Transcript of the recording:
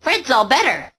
Fred's all better.